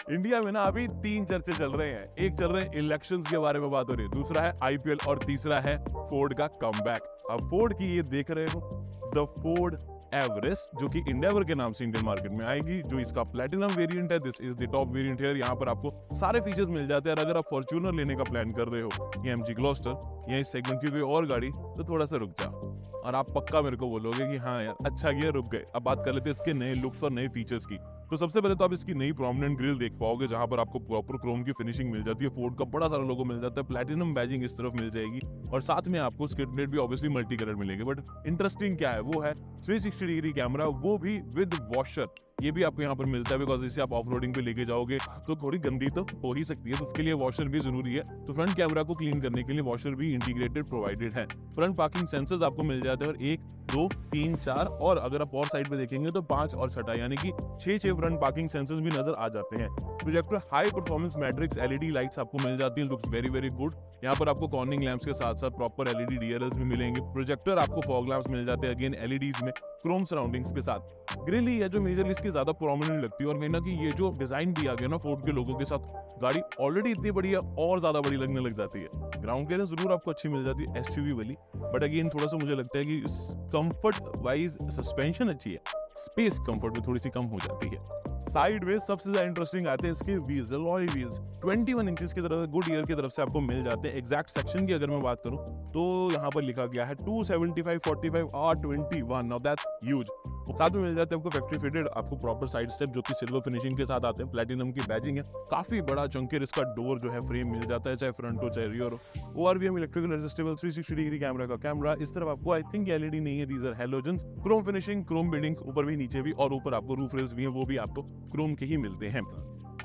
India में ना अभी तीन चर्चे चल रहे हैं। एक चल रहे हैं इलेक्शंस के बारे में बात हो रही है। दूसरा है आईपीएल और तीसरा है फोर्ड का कमबैक। अब फोर्ड की ये देख रहे हो? द फोर्ड एवरेस्ट, जो कि इंडेवर के नाम से इंडियन मार्केट में आएगी, जो इसका प्लेटिनम वेरिएंट है। This is the top variant है यहाँ पर आपको सारे फीचर्स मिल जाते हैं। और अगर आप फॉर्च्यूनर लेने का प्लान कर रहे हो, या एमजी ग्लोस्टर या इस सेगमेंट की कोई और गाड़ी तो थोड़ा सा रुक जाओ। और आप पक्का मेरे को बोलोगे कि हाँ यार अच्छा किया, रुक गए। अब बात कर लेते हैं इसके नए लुक्स और नए फीचर्स की। तो सबसे पहले तो आप इसकी नई प्रोमिनेंट ग्रिल देख पाओगे, जहाँ पर आपको प्रॉपर क्रोम की फिनिशिंग मिल जाती है फोर्ड का बड़ा सारा लोगो मिल जाता है प्लेटिनम बैजिंग इस तरफ़ मिल जाएगी, और साथ में आपको स्किड भी ऑब्वियसली मल्टी कलर मिलेंगे बट इंटरेस्टिंग क्या है, वो है 360 डिग्री कैमरा वो भी विद वॉशर ये भी आपको यहाँ पर मिलता है बिकॉज़ इसे आप ऑफ़ रोडिंग पे लेके जाओगे तो थोड़ी गंदी तो हो ही सकती है तो उसके लिए वॉशर भी ज़रूरी है तो फ्रंट कैमरा को क्लीन करने के लिए वॉशर भी इंटीग्रेटेड प्रोवाइडेड है फ्रंट पार्किंग सेंसर्स आपको मिल जाते हैं, और एक, दो, तीन, चार, और अगर आप और साइड पे देखेंगे तो पाँच और छठा यानी कि छह छह फ्रंट पार्किंग सेंसर्स भी नज़र आ जाते हैं। Projector high performance matrix LED lights आपको मिल जाती है लुक्स वेरी वेरी गुड यहाँ पर आपको कॉर्निंग लैंप्स के साथ साथ प्रॉपर एलईडी डीआरएल्स भी मिलेंगे। प्रोजेक्टर आपको फॉग लैंप्स मिल जाते हैं अगेन एलईडीज में क्रोम सराउंडिंग्स के साथ। ग्रिल ही है जो मेजर इसकी ज़्यादा प्रोमिनेंट लगती है और कहना कि ये जो डिज़ाइन दिया गया ना फोर्ड के लोगों के साथ, गाड़ी ऑलरेडी इतनी बड़ी है और ज़्यादा बड़ी लगने लग जाती है। ग्राउंड क्लियरेंस ज़रूर आपको अच्छी मिल जाती है एसयूवी वाली। बट अगेन थोड़ा सा मुझे लगता है कि कंफर्ट वाइज सस्पेंशन अच्छी है। स्पेस कंफर्ट में थोड़ी सी कम हो जाती है। साइड वेज सबसे ज़्यादा इंटरेस्टिंग आते हैं इसके व्हील्स लॉय व्हील्स 21 इंचेस की तरफ़ गुड ईयर की तरफ़ से आपको मिल जाते हैं। एग्जैक्ट सेक्शन की अगर मैं बात करूँ तो यहाँ पर लिखा गया है 275 45 R21 नाउ दैट्स ह्यूज साथ में मिल जाते हैं आपको फैक्ट्री फिटेड आपको प्रॉपर साइड स्टेप जो कि सिल्वर फिनिशिंग के साथ आते हैं प्लेटिनम की बैजिंग है। काफ़ी बड़ा चंकर इसका डोर जो है फ्रेम मिल जाता है, चाहे फ्रंट हो, चाहे रियर हो। और वी M electrical adjustable 360 degree camera का कैमरा इस तरफ़ आपको आई थिंक एलईडी नहीं है these are halogen chrome finishing chrome building ऊपर भी, नीचे भी, और ऊपर आपको रूफ रेल्स भी है, वो भी आपको क्रोम के ही मिलते हैं।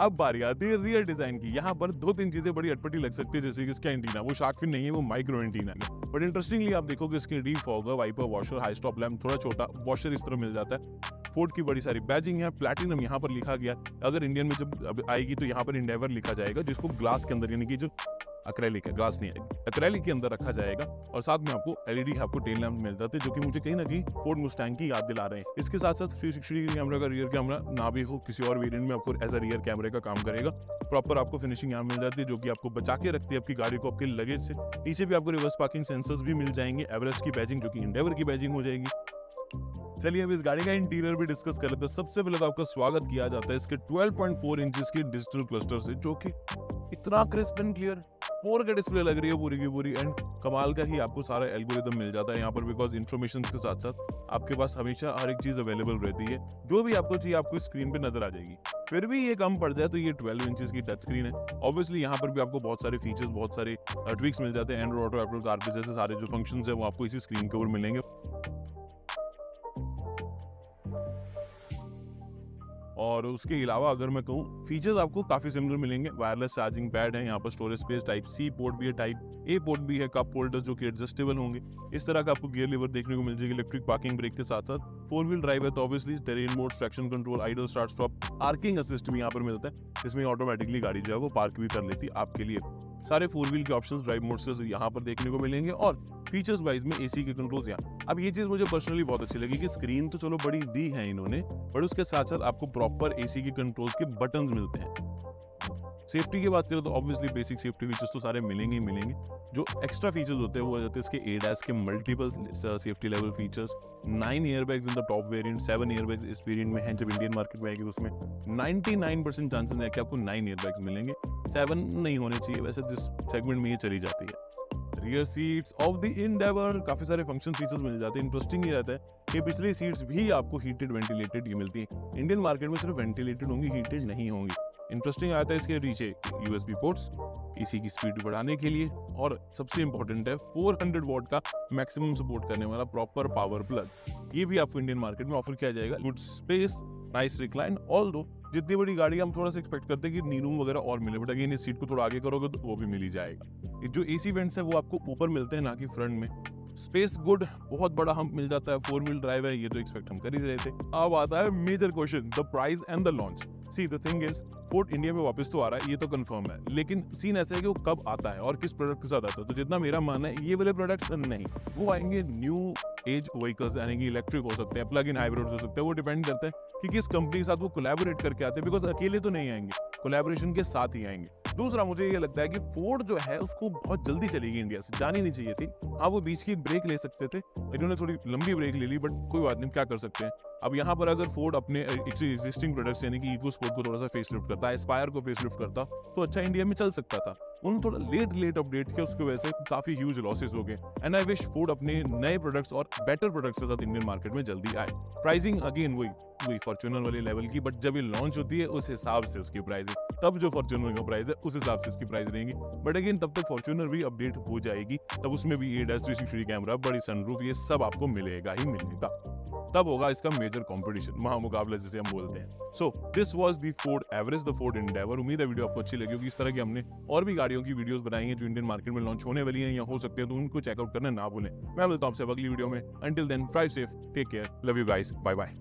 अब बारी आती है रियल डिज़ाइन की। यहाँ पर दो तीन चीज़ें बड़ी अटपटी लग सकती है, जैसे कि इसका एंटीना वो शार्क फिन नहीं है, वो माइक्रो एंटीना है। बट इंटरेस्टिंगली आप देखोगे इसके defogger wiper washer high stop lamp थोड़ा छोटा वॉशर इस तरह मिल जाता है। फोर्ड की बड़ी सारी बैजिंग है प्लेटिनम यहाँ पर लिखा गया अगर इंडियन में जब आएगी तो यहाँ पर इंडेवर लिखा जाएगा, जिसको ग्लास के अंदर, यानी कि जो अक्रेलिक है ग्लास नहीं आएगी अक्रेलिक के अंदर रखा जाएगा और साथ में आपको एलईडी आपको टेल लैंप मिल जाते हैं, जो कि मुझे कहीं ना कहीं फोर्ड मुस्टैंग की याद दिला रहे हैं। इसके साथ साथ थ्री सिक्सटी कैमरा का रियर कैमरा ना भी हो, किसी और वेरियंट में आपको एज अ रियर कैमरे का काम करेगा। प्रॉपर आपको फिनिशिंग यहाँ मिल जाती है, जो कि आपको बचा के रखती है आपकी गाड़ी को आपके लगेज से। नीचे भी आपको रिवर्स पार्किंग सेंसर्स भी मिल जाएँगे एवरेस्ट की बैजिंग जो कि इंडेवर की बैजिंग हो जाएगी। चलिए अब इस गाड़ी का इंटीरियर भी डिस्कस कर लेते हैं। सबसे पहले तो आपका स्वागत किया जाता है इसके 12.4 इंचेस की डिजिटल क्लस्टर से, जो कि इतना क्रिस्प एंड क्लियर फोर का डिस्प्ले लग रही है पूरी की पूरी। एंड कमाल का ही आपको सारा एल्गोरिदम मिल जाता है यहाँ पर बिकॉज़ इन्फॉर्मेशन के साथ साथ आपके पास हमेशा हर एक चीज़ अवेलेबल रहती है। जो भी आपको चाहिए आपको स्क्रीन पे नज़र आ जाएगी। फिर भी ये कम पड़ जाए तो ये 12 इंचेस की टच स्क्रीन है। ऑब्वियसली यहाँ पर भी आपको बहुत सारे फीचर्स बहुत सारे ट्विक्स मिल जाते हैं। एंड्रॉइड ऑटो एप्पल कार जैसे सारे जो फ़ंक्शन है वो आपको इसी स्क्रीन के ऊपर मिलेंगे। और उसके अलावा अगर मैं कहूँ फीचर्स आपको काफ़ी सिमिलर मिलेंगे। वायरलेस चार्जिंग पैड है, यहाँ पर storage space type C port भी है टाइप ए पोर्ट भी है कप होल्डर जो कि एडजस्टेबल होंगे। इस तरह का आपको गियर लीवर देखने को मिल जाएगी इलेक्ट्रिक पार्किंग ब्रेक के साथ साथ। फोर व्हील ड्राइव है तो obviously terrain mode traction control idle start stop parking assist भी यहाँ पर मिलता है। इसमें ऑटोमेटिकली गाड़ी जो है वो पार्क भी कर लेती है आपके लिए। सारे फोर व्हील के ऑप्शंस ड्राइव मोड से यहाँ पर देखने को मिलेंगे और फीचर्स वाइज में एसी के कंट्रोल्स यहाँ। अब ये चीज़ मुझे पर्सनली बहुत अच्छी लगी कि स्क्रीन तो चलो बड़ी दी है इन्होंने बट उसके साथ साथ आपको प्रॉपर एसी के कंट्रोल्स के बटन मिलते हैं। सेफ्टी की बात करें तो ऑब्वियसली बेसिक सेफ्टी फीचर्स तो सारे मिलेंगे ही मिलेंगे। जो एक्स्ट्रा फीचर्स होते हैं वो जाते हैं इसके एडास के multiple safety level features nine airbags in the top variant seven airbags इस वेरिएंट में हैं जब इंडियन मार्केट में आएगी उसमें। 99 परसेंट चांसेस है कि आपको नाइन ईयर बैग्स मिलेंगे। सेवन नहीं होने चाहिए। वैसे जिस सेगमेंट में ये चली जाती है। Rear seats of the Endeavour काफ़ी सारे फ़ंक्शन फीचर्स मिल जाते हैं। इंटरेस्टिंग ये रहता है कि पिछली सीट्स भी आपको हीटेड वेंटिलेटेड ये मिलती है। इंडियन मार्केट में सिर्फ़ वेंटिलेटेड होंगी हीटेड नहीं होंगी। इंटरेस्टिंग आता है इसके नीचे यूएसबी पोर्ट्स एसी की स्पीड बढ़ाने के लिए। और सबसे इंपॉर्टेंट है 400 हंड्रेड वॉट का मैक्सिमम सपोर्ट करने वाला प्रॉपर पावर प्लग ये भी आपको इंडियन मार्केट में ऑफ़र किया जाएगा। Good space nice recline all दो जितनी बड़ी गाड़ी हम थोड़ा सा एक्सपेक्ट करते हैं कि नीनूम वगैरह और मिले बट अगेन इस सीट को थोड़ा आगे करोगे तो वो भी मिली ही जाएगा। जो एसी वेंट्स है, वो आपको ऊपर मिलते हैं ना कि फ्रंट में। स्पेस गुड बहुत बड़ा हम मिल जाता है फोर व्हील ड्राइव है, ये तो एक्सपेक्ट हम कर ही रहे थे। अब आता है major question the price and the launch see the thing is Ford India में वापस तो आ रहा है, ये तो कंफर्म है। लेकिन सीन ऐसा है कि वो कब आता है और किस प्रोडक्ट के साथ आता है। तो जितना मेरा मानना है, ये वाले प्रोडक्ट्स नहीं। वो आएँगे न्यू एज व्हीकल्स यानी कि इलेक्ट्रिक हो सकते हैं प्लग इन हाइब्रिड हो सकते हैं, वो डिपेंड करता है कि किस कंपनी के साथ वो कोलैबोरेट करके आते हैं बिकॉज़ अकेले तो नहीं आएँगे। कोलैबोरेशन के साथ ही आएँगे। दूसरा मुझे ये लगता है कि फोर्ड जो है, उसको बहुत जल्दी चलेगी इंडिया से। जानी नहीं चाहिए थी। हाँ वो बीच की ब्रेक ले सकते थे, इन्होंने थोड़ी लंबी ब्रेक ले ली बट कोई बात नहीं क्या कर सकते हैं? अब यहाँ पर अगर फोर्ड अपने एग्जिस्टिंग प्रोडक्ट्स यानी कि इको स्पोर्ट को थोड़ा सा फेस लिफ्ट करता एस्पायर को फेस लिफ्ट करता तो अच्छा इंडिया में चल सकता था। उन थोड़ा लेट लेट अपडेट किया, उसकी वजह से काफ़ी ह्यूज लॉसेस हो गए। एंड आई विश फ़ूड अपने नए प्रोडक्ट्स और बेटर प्रोडक्ट्स के साथ इंडियन मार्केट में जल्दी आए। प्राइसिंग अगेन वही वही फॉर्चूनर वाले लेवल की बट जब ये लॉन्च होती है, उस हिसाब से उसकी प्राइस है तब जो फॉर्चूनर का प्राइस है, उस हिसाब से इसकी प्राइस रहेगी। बट अगेन तब तक फॉर्चूनर भी अपडेट हो जाएगी। तब उसमें भी एड एस थ्री कैमरा बड़ी सनरूफ ये सब आपको मिलेगा ही मिलेगा। तब होगा इसका मेजर कॉम्पिटिशन महामुकाबला जिसे हम बोलते हैं। So this was the Ford Everest the Ford Endeavour उम्मीद है वीडियो आपको अच्छी लगी होगी। इस तरह की हमने और भी गाड़ियों की वीडियोस बनाई हैं जो इंडियन मार्केट में लॉन्च होने वाली हैं या हो सकते हैं तो उनको चेकआउट करना ना भूलें। मैं मिलता हूँ आपसे अगली वीडियो में। Until then drive safe take care love you guys bye bye